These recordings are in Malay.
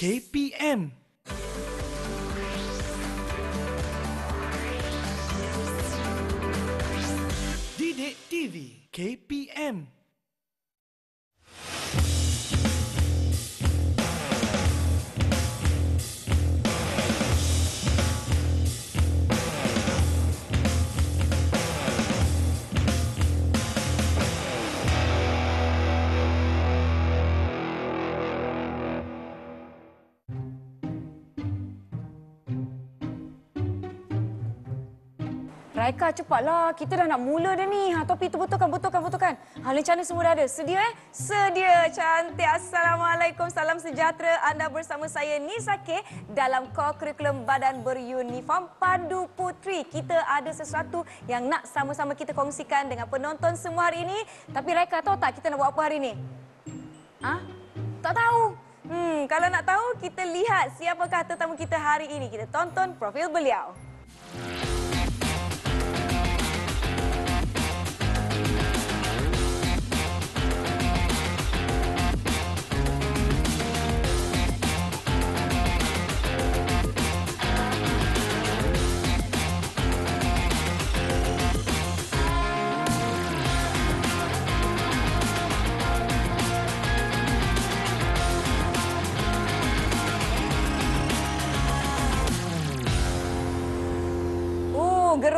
KPM. Didik TV KPM. Raika cepatlah, kita dah nak mula dah ni. Ha, topi tu betulkan, betulkan, betulkan. Ha, lencana semua dah ada. Sedia eh? Sedia. Cantik. Assalamualaikum. Salam sejahtera. Anda bersama saya Nisa K dalam core kurikulum Badan Beruniform Pandu Putri. Kita ada sesuatu yang nak sama-sama kita kongsikan dengan penonton semua hari ini. Tapi Raika tahu tak kita nak buat apa hari ini? Ha? Tak tahu. Hmm, kalau nak tahu, kita lihat siapakah tetamu kita hari ini. Kita tonton profil beliau. Oh,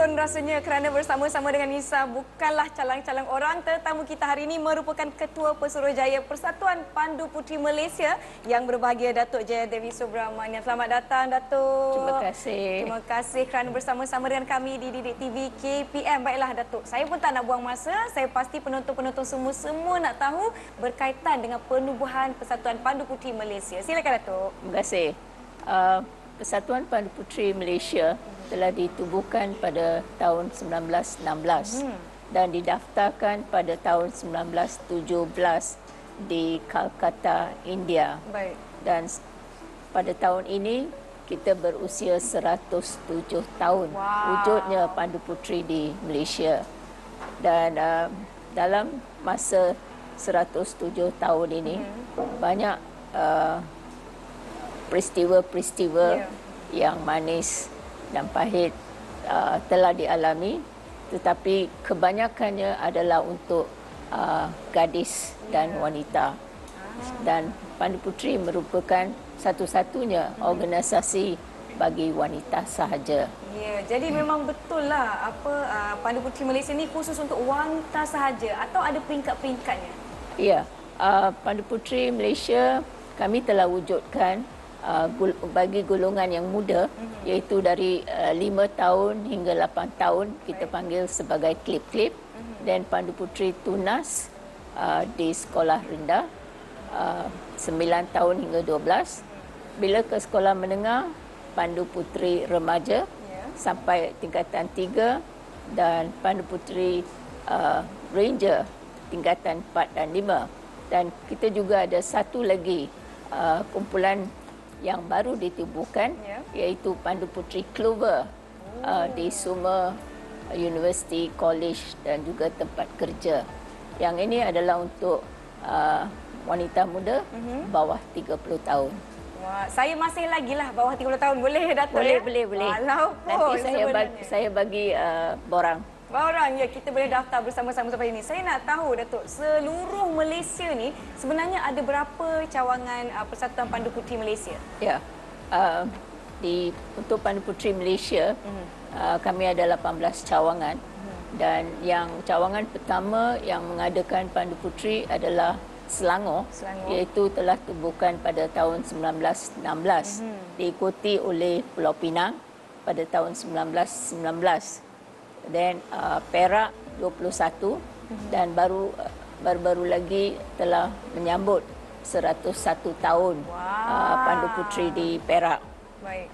gerun rasanya kerana bersama-sama dengan Nisa bukanlah calang-calang orang. Tetamu kita hari ini merupakan Ketua Pesuruhjaya Persatuan Pandu Putri Malaysia yang berbahagia Datuk Jaya Dewi Subramanian. Selamat datang Datuk. Terima kasih. Terima kasih kerana bersama-sama dengan kami di Didik TV KPM. Baiklah Datuk, saya pun tak nak buang masa. Saya pasti penonton-penonton semua semua nak tahu berkaitan dengan penubuhan Persatuan Pandu Putri Malaysia. Silakan Datuk. Terima kasih. Uh, Persatuan Pandu Putri Malaysia telah ditubuhkan pada tahun 1916 Hmm. dan didaftarkan pada tahun 1917 di Calcutta, India. Baik. Dan pada tahun ini kita berusia 107 tahun Wow. wujudnya Pandu Putri di Malaysia. Dan uh, dalam masa 107 tahun ini banyak uh, peristiwa-peristiwa Ya. yang manis dan pahit uh, telah dialami tetapi kebanyakannya adalah untuk uh, gadis dan wanita. Dan Pandu Putri merupakan satu-satunya organisasi bagi wanita sahaja. Ya, jadi memang betul lah apa uh, Pandu Putri Malaysia ni khusus untuk wanita sahaja atau ada peringkat-peringkatnya? Ya, uh, Pandu Putri Malaysia kami telah wujudkan uh, gul- bagi golongan yang muda mm-hmm. iaitu dari uh, 5 tahun hingga 8 tahun kita panggil sebagai klip-klip mm-hmm. dan Pandu Putri Tunas uh, di sekolah rendah uh, 9 tahun hingga 12. Bila ke sekolah menengah Pandu Putri Remaja Ya. sampai tingkatan 3 dan Pandu Putri uh, Ranger tingkatan 4 dan 5 dan kita juga ada satu lagi uh, kumpulan yang baru ditubuhkan Ya. iaitu Pandu Putri Clover uh, di semua universiti, college dan juga tempat kerja. Yang ini adalah untuk uh, wanita muda Mhm. bawah 30 tahun. Wah, saya masih lagi lah bawah 30 tahun. Boleh Datuk Boleh, ya? boleh, boleh. Walaupun Nanti saya bagi, saya bagi uh, borang. Orang ya kita boleh daftar bersama-sama sampai ini. Saya nak tahu Datuk, seluruh Malaysia ni sebenarnya ada berapa cawangan uh, Persatuan Pandu Putri Malaysia? Ya. Uh, di untuk Pandu Putri Malaysia, Mhm. uh, kami ada 18 cawangan. Dan yang cawangan pertama yang mengadakan Pandu Putri adalah Selangor, Selangor. iaitu telah tubuhkan pada tahun 1916. Mhm. Diikuti oleh Pulau Pinang pada tahun 1919. Dan uh, Perak 21 Mhm. dan baru baru-baru lagi telah menyambut 101 tahun Wow. uh, Pandu Putri di Perak. Baik.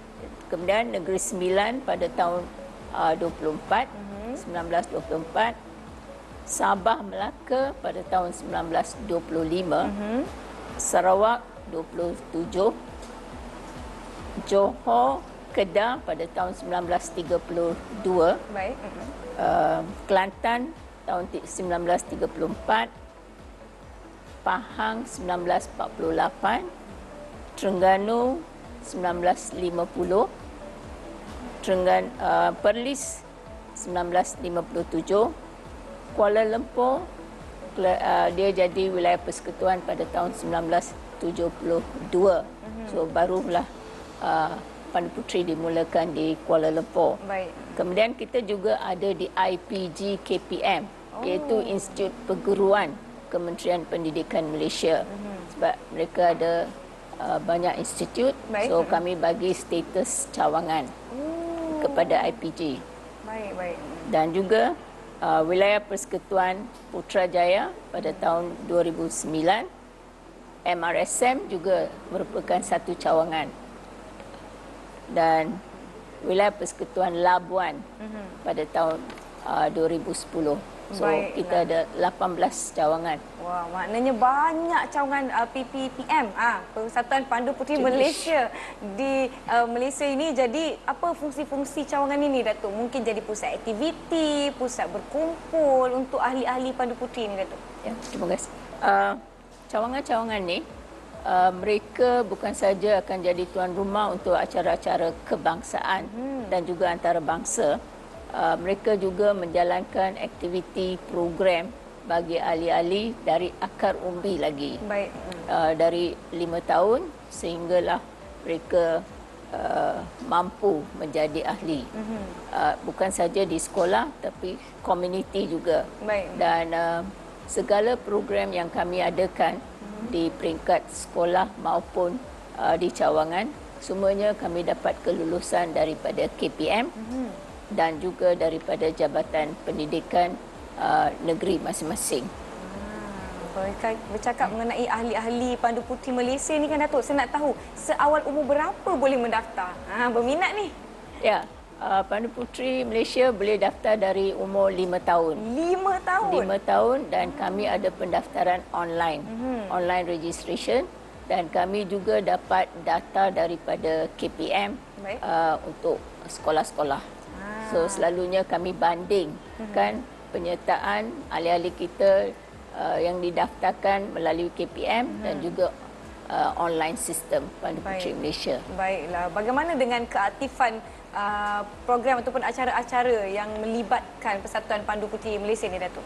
Kemudian Negeri Sembilan pada tahun uh, 24, Mhm. 1924. Sabah Melaka pada tahun 1925. Mhm. Sarawak 27. Johor Kedah pada tahun 1932. Baik. Uh, Kelantan tahun ti- 1934. Pahang 1948. Terengganu 1950, Terenggan uh, Perlis 1957, Kuala Lumpur uh, dia jadi wilayah persekutuan pada tahun 1972. So barulah uh, Pandu Puteri dimulakan di Kuala Lumpur. Baik. Kemudian kita juga ada di IPG KPM oh. iaitu Institut Perguruan Kementerian Pendidikan Malaysia. Mm-hmm. Sebab mereka ada uh, banyak institut Baik. so kami bagi status cawangan Oh. kepada IPG. Baik, baik. Dan juga uh, wilayah persekutuan Putrajaya pada tahun 2009 MRSM juga merupakan satu cawangan dan wilayah persekutuan Labuan mm-hmm. pada tahun uh, 2010. So Baiklah. kita ada 18 cawangan. Wah, maknanya banyak cawangan uh, PPPM, ah Persatuan Pandu Puteri Jenis. Malaysia di uh, Malaysia ini. Jadi apa fungsi-fungsi cawangan ini Datuk? Mungkin jadi pusat aktiviti, pusat berkumpul untuk ahli-ahli Pandu Puteri ini Datuk. Ya, terima kasih. Uh, cawangan-cawangan ni uh, mereka bukan saja akan jadi tuan rumah untuk acara-acara kebangsaan hmm. dan juga antarabangsa. Uh, mereka juga menjalankan aktiviti program bagi ahli-ahli dari akar umbi lagi. Baik. Uh, dari lima tahun sehinggalah mereka uh, mampu menjadi ahli. Mm-hmm. Uh, bukan saja di sekolah tapi komuniti juga. Baik. Dan uh, segala program yang kami adakan. Di peringkat sekolah maupun uh, di cawangan semuanya kami dapat kelulusan daripada KPM mm-hmm. dan juga daripada Jabatan Pendidikan uh, negeri masing-masing. Bercakap, bercakap mengenai ahli-ahli Pandu Puteri Malaysia ni kan Datuk, saya nak tahu seawal umur berapa boleh mendaftar? Ha, berminat ni. Ya, uh, Pandu Puteri Malaysia boleh daftar dari umur 5 tahun. Lima tahun. 5 tahun dan kami ada pendaftaran online. Mm-hmm. Online registration dan kami juga dapat data daripada KPM Baik. uh, untuk sekolah-sekolah. Ah. So selalunya kami banding mm-hmm. kan penyertaan ahli-ahli kita uh, yang didaftarkan melalui KPM mm-hmm. dan juga uh, online sistem Pandu Baik. Malaysia. Baiklah, bagaimana dengan keaktifan uh, program ataupun acara-acara yang melibatkan Persatuan Pandu Puteri Malaysia ni Datuk?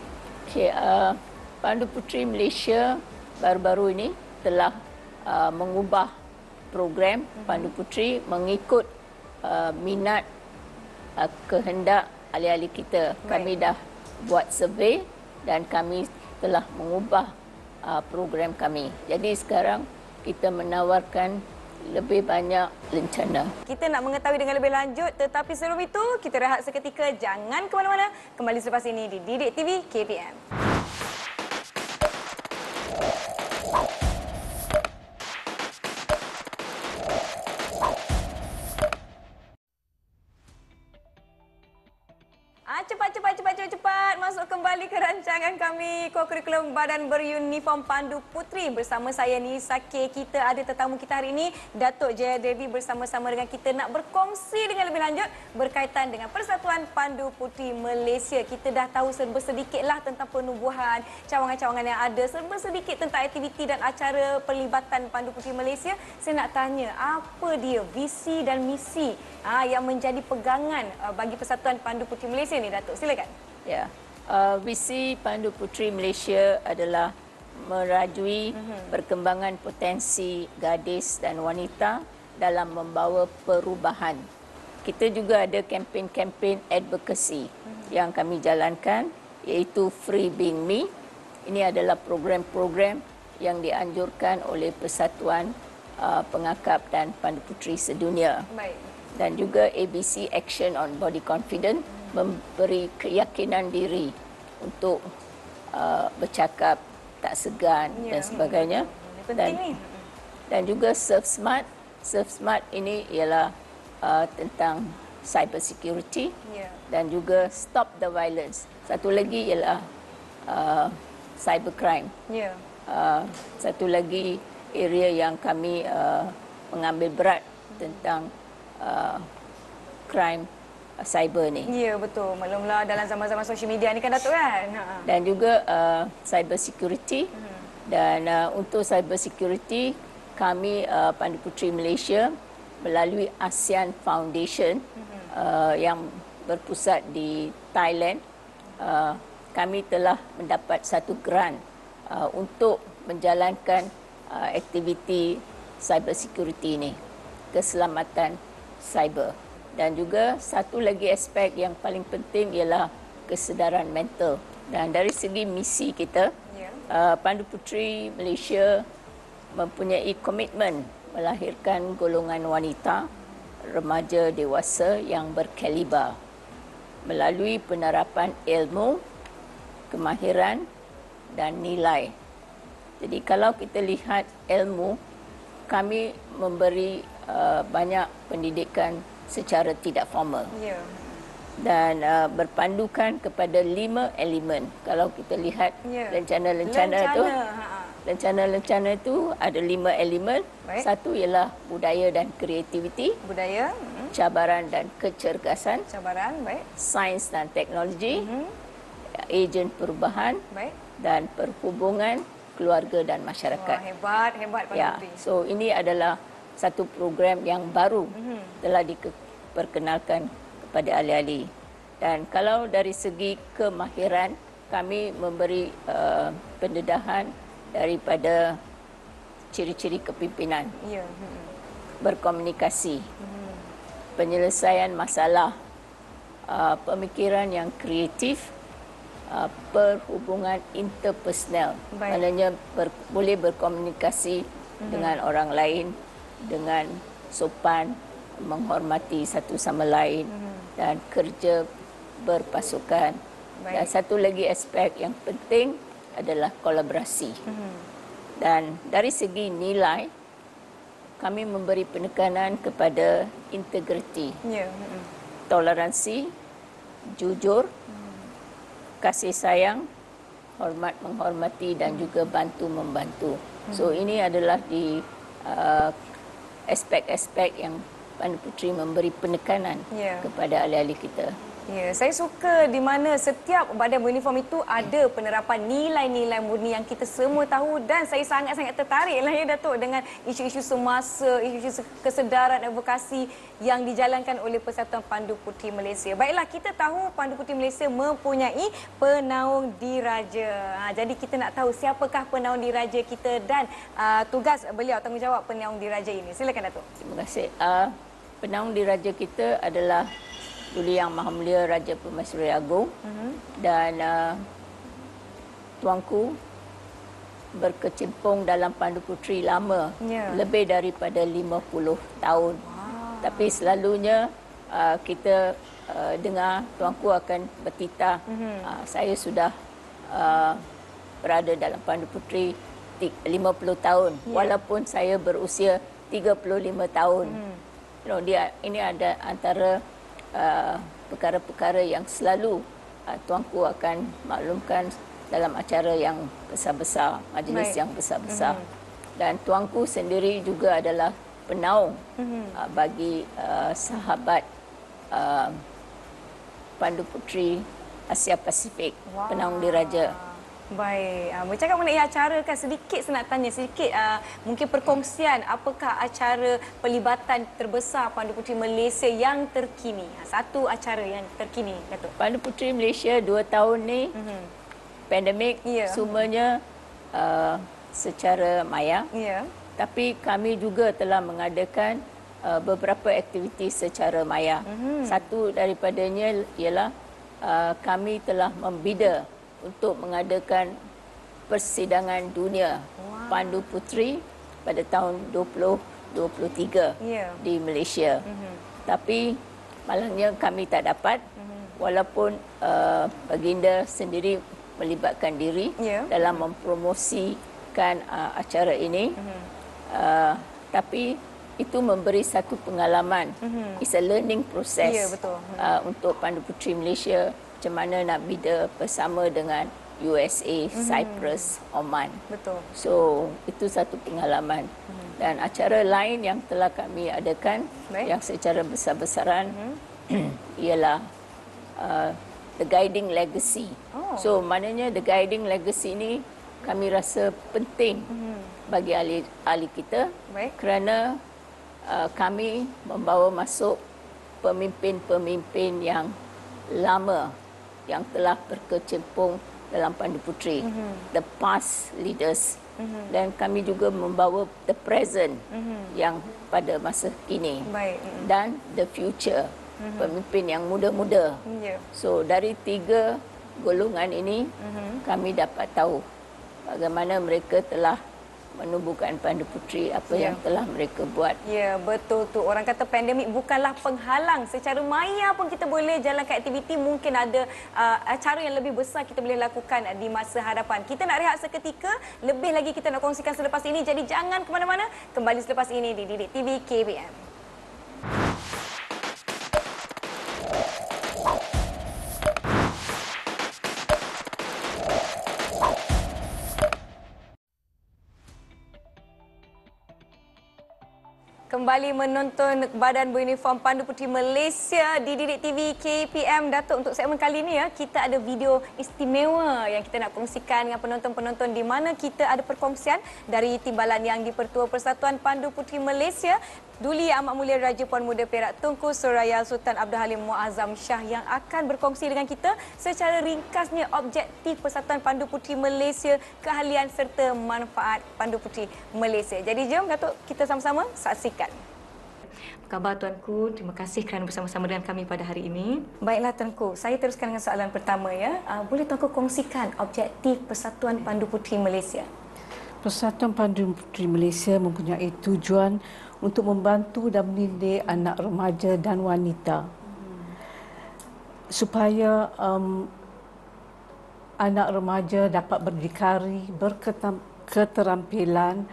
Okey, uh, Pandu Puteri Malaysia baru-baru ini telah uh, mengubah program Pandu Puteri mengikut uh, minat uh, kehendak ahli-ahli kita. Baik. Kami dah buat survey dan kami telah mengubah uh, program kami. Jadi sekarang kita menawarkan lebih banyak lencana. Kita nak mengetahui dengan lebih lanjut tetapi sebelum itu kita rehat seketika jangan ke mana-mana kembali selepas ini di Didik TV KPM. Ke rancangan kami, Kurikulum Badan Beruniform Pandu Putri. Bersama saya Nisa K. Kita ada tetamu kita hari ini, Datuk Jaya Devi bersama-sama dengan kita nak berkongsi dengan lebih lanjut berkaitan dengan Persatuan Pandu Putri Malaysia. Kita dah tahu serba sedikitlah tentang penubuhan, cawangan-cawangan yang ada, serba sedikit tentang aktiviti dan acara pelibatan Pandu Putri Malaysia. Saya nak tanya, apa dia visi dan misi ah, yang menjadi pegangan ah, bagi Persatuan Pandu Putri Malaysia ni, Datuk? Silakan. Ya. Uh, visi Pandu Puteri Malaysia adalah merajui mm-hmm. perkembangan potensi gadis dan wanita dalam membawa perubahan. Kita juga ada kempen-kempen advocacy mm-hmm. yang kami jalankan iaitu Free Being Me. Ini adalah program-program yang dianjurkan oleh Persatuan uh, Pengakap dan Pandu Puteri sedunia Baik. dan juga ABC Action on Body Confidence memberi keyakinan diri untuk uh, bercakap tak segan Ya. dan sebagainya dan ni. dan juga Surf Smart Surf Smart ini ialah uh, tentang cyber security Ya. dan juga stop the violence satu lagi ialah uh, cyber crime Ya. uh, satu lagi area yang kami uh, mengambil berat tentang uh, crime cyber ni Ya, betul. Maklumlah dalam zaman-zaman sosial media ni kan, Datuk kan? Ha. dan juga uh, cyber security dan uh, untuk cyber security kami uh, Pandu Puteri Malaysia melalui ASEAN Foundation uh, yang berpusat di Thailand uh, kami telah mendapat satu grant uh, untuk menjalankan uh, aktiviti cyber security ini keselamatan cyber dan juga satu lagi aspek yang paling penting ialah kesedaran mental dan dari segi misi kita Ya. uh, Pandu Puteri Malaysia mempunyai komitmen melahirkan golongan wanita remaja dewasa yang berkaliber melalui penerapan ilmu, kemahiran dan nilai. Jadi kalau kita lihat ilmu, kami memberi uh, banyak pendidikan secara tidak formal Ya. dan uh, berpandukan kepada lima elemen. Kalau kita lihat Ya. rencana-rencana tu, Ha, ha. rencana-rencana tu ada lima elemen. Baik. Satu ialah budaya dan kreativiti, Budaya, mm, cabaran dan kecergasan, cabaran, baik. sains dan teknologi, Mhm. ejen perubahan Baik. dan perhubungan keluarga dan Wah, masyarakat. hebat, hebat Pak Ya, so ini adalah satu program yang baru Mhm. telah diperkenalkan kepada ahli-ahli. Dan kalau dari segi kemahiran, kami memberi uh, pendedahan daripada ciri-ciri kepimpinan, Ya. mm, berkomunikasi, penyelesaian masalah, uh, pemikiran yang kreatif, uh, perhubungan interpersonal. Baik. Maknanya ber, boleh berkomunikasi dengan orang lain dengan sopan, menghormati satu sama lain dan kerja berpasukan. Baik. Dan satu lagi aspek yang penting adalah kolaborasi. Dan dari segi nilai, kami memberi penekanan kepada integriti, Ya. mm, toleransi, jujur, kasih sayang, hormat menghormati dan juga bantu membantu. So ini adalah di uh, aspek-aspek yang Pandu Puteri memberi penekanan Ya. kepada ahli-ahli kita. Ya, saya suka di mana setiap badan beruniform itu ada penerapan nilai-nilai murni yang kita semua tahu dan saya sangat-sangat tertarik lah ya Datuk dengan isu-isu semasa, isu-isu kesedaran advokasi yang dijalankan oleh Persatuan Pandu Puteri Malaysia. Baiklah, kita tahu Pandu Puteri Malaysia mempunyai penaung diraja. Ha, jadi kita nak tahu siapakah penaung diraja kita dan uh, tugas beliau tanggungjawab penaung diraja ini. Silakan Datuk. Terima kasih. Uh, penaung diraja kita adalah Yang Maha Mulia Raja Permaisuri Agong Mhm. dan uh, tuanku berkecimpung dalam Pandu Puteri lama Ya. lebih daripada 50 tahun. Tapi selalunya uh, kita uh, dengar tuanku akan bertitah Mhm. uh, saya sudah uh, berada dalam Pandu Puteri ti- 50 tahun Ya. walaupun saya berusia 35 tahun. Mhm. You know, dia ini ada antara uh, perkara-perkara yang selalu uh, tuanku akan maklumkan dalam acara yang besar-besar, majlis Baik. yang besar-besar. Dan tuanku sendiri juga adalah penaung uh, bagi uh, sahabat uh, Pandu Puteri Asia Pasifik, Wah. penaung diraja. Baik, uh, bercakap mengenai acara kan sedikit saya nak tanya sedikit uh, mungkin perkongsian apakah acara pelibatan terbesar Pandu Puteri Malaysia yang terkini. Ha, Satu acara yang terkini Datuk. Pandu Puteri Malaysia dua tahun ni Mhm. pandemik Ya. semuanya uh, secara maya. Ya. Tapi kami juga telah mengadakan uh, beberapa aktiviti secara maya. Mhm. Satu daripadanya ialah uh, kami telah membida untuk mengadakan persidangan dunia Wow. Pandu Puteri pada tahun 2023 Ya. di Malaysia. Mhm. Tapi malangnya kami tak dapat Mhm. walaupun uh, baginda sendiri melibatkan diri Ya. dalam mempromosikan uh, acara ini. Mhm. Uh, tapi itu memberi satu pengalaman. Mhm. It's a learning process. Ya, betul. Uh, untuk Pandu Puteri Malaysia macam mana nak bida bersama dengan USA, Mhm. Cyprus, Oman. Betul. So, itu satu pengalaman. Dan acara lain yang telah kami adakan. Baik. Yang secara besar-besaran ialah uh, The Guiding Legacy. Oh. So, maknanya The Guiding Legacy ini kami rasa penting bagi ahli ahli kita Baik. kerana uh, kami membawa masuk pemimpin-pemimpin yang lama yang telah berkecimpung dalam Pandu Puteri, the past leaders. Dan kami juga membawa the present yang pada masa kini Baik. Mm. dan the future pemimpin yang muda-muda. Ya. So dari tiga golongan ini kami dapat tahu bagaimana mereka telah menubuhkan Pandu Puteri apa Ya. yang telah mereka buat. Ya, betul tu. Orang kata pandemik bukanlah penghalang. Secara maya pun kita boleh jalankan aktiviti. Mungkin ada uh, cara yang lebih besar kita boleh lakukan di masa hadapan. Kita nak rehat seketika. Lebih lagi kita nak kongsikan selepas ini. Jadi jangan ke mana-mana. Kembali selepas ini di Didik TV KBM. Kembali menonton Badan Beruniform Pandu Puteri Malaysia di Didik TV KPM. Datuk, untuk segmen kali ini ya, kita ada video istimewa yang kita nak kongsikan dengan penonton-penonton di mana kita ada perkongsian dari timbalan yang di-Pertua Persatuan Pandu Puteri Malaysia Duli Amat Mulia Raja Puan Muda Perak Tunku Suraya Sultan Abdul Halim Muazzam Shah yang akan berkongsi dengan kita secara ringkasnya objektif Persatuan Pandu Puteri Malaysia, keahlian serta manfaat Pandu Puteri Malaysia. Jadi jom Datuk kita sama-sama saksikan. Apa khabar Tuanku? Terima kasih kerana bersama-sama dengan kami pada hari ini. Baiklah Tuanku, saya teruskan dengan soalan pertama ya. Uh, boleh Tuanku kongsikan objektif Persatuan Pandu Puteri Malaysia? Persatuan Pandu Puteri Malaysia mempunyai tujuan untuk membantu dan mendidik anak remaja dan wanita supaya um, anak remaja dapat berdikari, berketerampilan,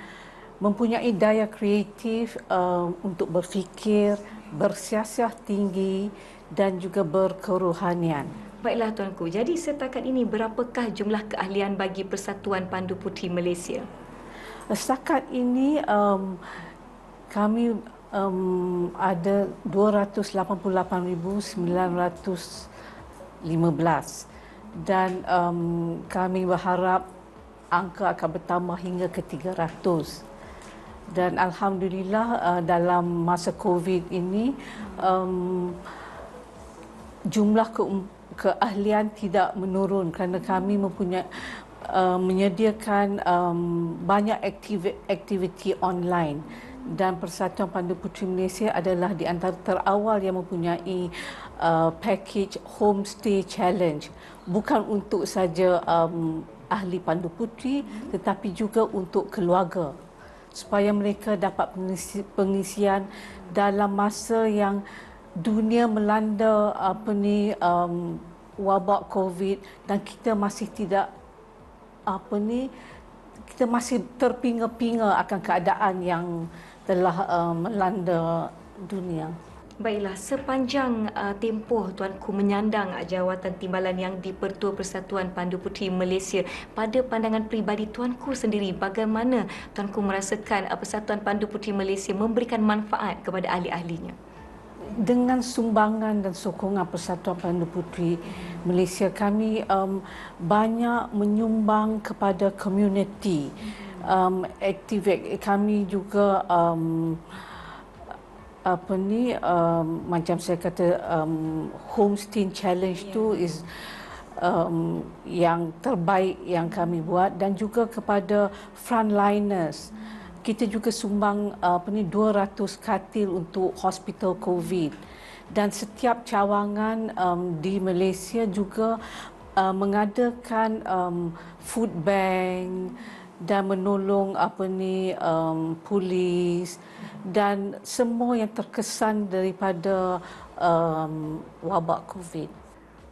mempunyai daya kreatif um, untuk berfikir, bersiasat tinggi dan juga berkerohanian. Baiklah Tuanku, jadi setakat ini berapakah jumlah keahlian bagi Persatuan Pandu Puteri Malaysia? Setakat ini um, kami um, ada 288,915 dan um, kami berharap angka akan bertambah hingga ke 300 dan alhamdulillah uh, dalam masa covid ini um, jumlah ke, keahlian tidak menurun kerana kami mempunyai uh, menyediakan um, banyak aktiv- aktiviti online. Dan Persatuan Pandu Puteri Malaysia adalah di antara terawal yang mempunyai uh, package homestay challenge. Bukan untuk saja um, ahli pandu puteri tetapi juga untuk keluarga supaya mereka dapat pengisi, pengisian dalam masa yang dunia melanda apa ni um, wabak covid dan kita masih tidak apa ni kita masih terpinga-pinga akan keadaan yang telah uh, melanda dunia. Baiklah, sepanjang uh, tempoh Tuanku menyandang uh, jawatan timbalan yang di-Pertua Persatuan Pandu Puteri Malaysia, pada pandangan peribadi Tuanku sendiri, bagaimana Tuanku merasakan uh, Persatuan Pandu Puteri Malaysia memberikan manfaat kepada ahli-ahlinya? Dengan sumbangan dan sokongan Persatuan Pandu Puteri Malaysia, kami um, banyak menyumbang kepada komuniti. Um, aktivit kami juga um, apa ni um, macam saya kata um, homestay challenge yeah. tu is um, yang terbaik yang kami buat dan juga kepada frontliners kita juga sumbang uh, apa ni 200 katil untuk hospital covid dan setiap cawangan um, di Malaysia juga uh, mengadakan um, food bank dan menolong apa ni um, polis dan semua yang terkesan daripada um, wabak covid.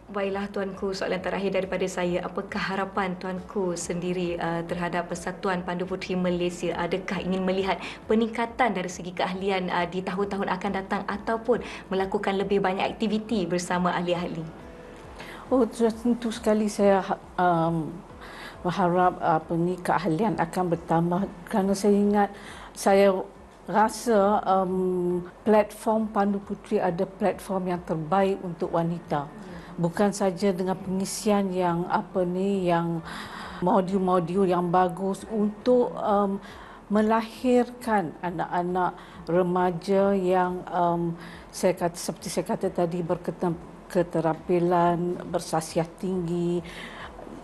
Baiklah Tuanku, soalan terakhir daripada saya. Apakah harapan Tuanku sendiri uh, terhadap Persatuan Pandu Puteri Malaysia? Adakah ingin melihat peningkatan dari segi keahlian uh, di tahun-tahun akan datang ataupun melakukan lebih banyak aktiviti bersama ahli-ahli? Oh, tentu sekali saya um, berharap apa ni keahlian akan bertambah kerana saya ingat saya rasa um, platform Pandu Puteri ada platform yang terbaik untuk wanita. Bukan saja dengan pengisian yang apa ni yang modul-modul yang bagus untuk um, melahirkan anak-anak remaja yang um, saya kata seperti saya kata tadi berketem- keterampilan bersasiat tinggi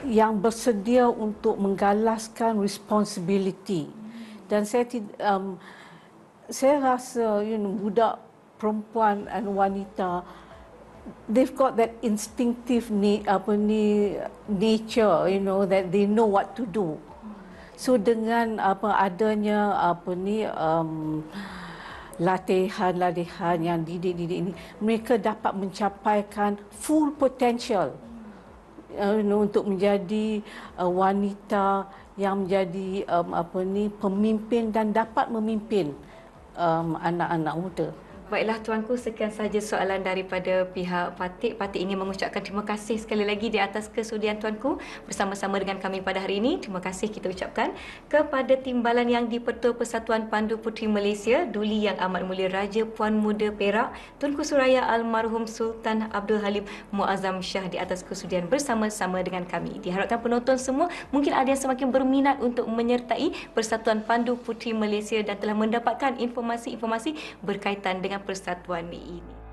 yang bersedia untuk menggalaskan responsibility. Dan saya um, saya rasa you know budak perempuan dan wanita they've got that instinctive ni apa ni nature you know that they know what to do. So dengan apa adanya apa ni um, latihan-latihan yang didik-didik ini mereka dapat mencapaikan full potential uh, untuk menjadi uh, wanita yang menjadi um, apa ni pemimpin dan dapat memimpin um, anak-anak muda. Baiklah tuanku, sekian saja soalan daripada pihak Patik. Patik ingin mengucapkan terima kasih sekali lagi di atas kesudian tuanku bersama-sama dengan kami pada hari ini. Terima kasih kita ucapkan kepada timbalan yang di-Pertua Persatuan Pandu Puteri Malaysia, Duli Yang Amat Mulia Raja Puan Muda Perak, Tunku Suraya Almarhum Sultan Abdul Halim Muazzam Shah di atas kesudian bersama-sama dengan kami. Diharapkan penonton semua mungkin ada yang semakin berminat untuk menyertai Persatuan Pandu Puteri Malaysia dan telah mendapatkan informasi-informasi berkaitan dengan persatuan ini.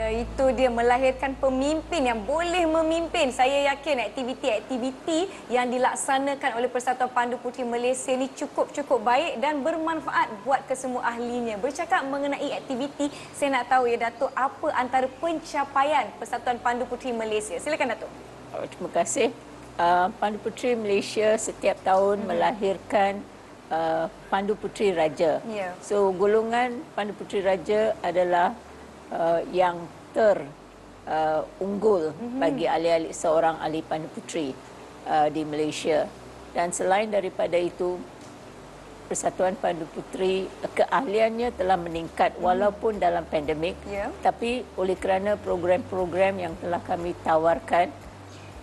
Ya, itu dia melahirkan pemimpin yang boleh memimpin. Saya yakin aktiviti-aktiviti yang dilaksanakan oleh Persatuan Pandu Puteri Malaysia ini cukup-cukup baik dan bermanfaat buat kesemua ahlinya. Bercakap mengenai aktiviti, saya nak tahu ya Datuk, apa antara pencapaian Persatuan Pandu Puteri Malaysia? Silakan Datuk. Oh, terima kasih. Uh, Pandu Puteri Malaysia setiap tahun hmm. melahirkan uh, Pandu Puteri Raja. Ya. So golongan Pandu Puteri Raja adalah uh, yang ter uh, unggul mm-hmm. bagi ahli-ahli seorang ahli Pandu Puteri uh, di Malaysia. Dan selain daripada itu Persatuan Pandu Puteri keahliannya telah meningkat mm. walaupun dalam pandemik. Ya. Tapi oleh kerana program-program yang telah kami tawarkan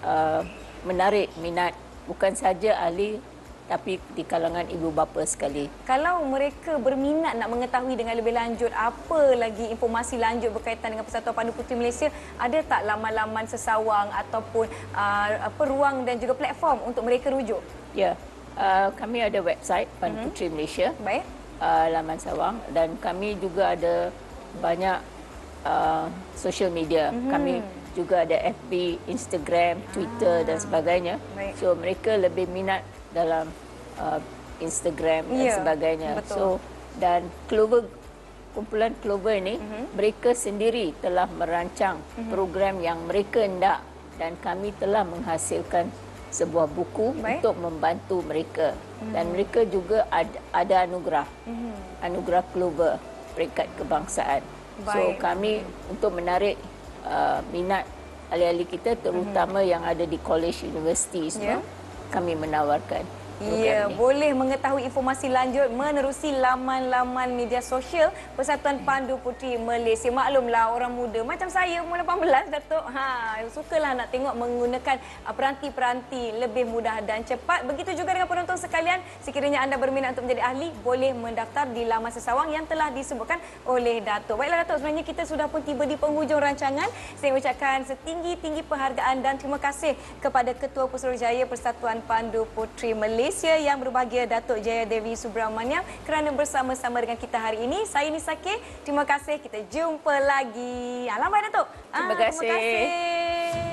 uh, menarik minat bukan saja ahli tapi di kalangan ibu bapa sekali. Kalau mereka berminat nak mengetahui dengan lebih lanjut apa lagi informasi lanjut berkaitan dengan Persatuan Pandu Puteri Malaysia, ada tak laman-laman sesawang ataupun uh, apa ruang dan juga platform untuk mereka rujuk? Ya. Uh, kami ada website Pandu mm-hmm. Puteri Malaysia. Baik. Uh, laman sawang dan kami juga ada banyak uh, social media. Mm-hmm. Kami juga ada FB, Instagram, Twitter ah. dan sebagainya. Baik. So mereka lebih minat dalam uh, Instagram dan ya, sebagainya. Betul. So dan Clover kumpulan Clover ini uh-huh. mereka sendiri telah merancang uh-huh. program yang mereka hendak dan kami telah menghasilkan sebuah buku Baik. untuk membantu mereka uh-huh. dan mereka juga ada, ada anugerah uh-huh. anugerah Clover peringkat kebangsaan. Baik. So kami uh-huh. untuk menarik uh, minat ahli-ahli kita terutama uh-huh. yang ada di college universiti semua yeah. Kami menawarkan Ya, boleh mengetahui informasi lanjut menerusi laman-laman media sosial Persatuan Pandu Puteri Malaysia. Maklumlah orang muda macam saya umur 18 Datuk. Ha, sukalah nak tengok menggunakan uh, peranti-peranti lebih mudah dan cepat. Begitu juga dengan penonton sekalian, sekiranya anda berminat untuk menjadi ahli, boleh mendaftar di laman sesawang yang telah disebutkan oleh Datuk. Baiklah Datuk, sebenarnya kita sudah pun tiba di penghujung rancangan. Saya ucapkan setinggi-tinggi penghargaan dan terima kasih kepada Ketua Pusurujaya Persatuan Pandu Puteri Malaysia Malaysia yang berbahagia Datuk Jaya Devi Subramaniam kerana bersama-sama dengan kita hari ini. Saya Nisake. Terima kasih. Kita jumpa lagi. Alam baik Datuk. Terima kasih. Ah, terima kasih.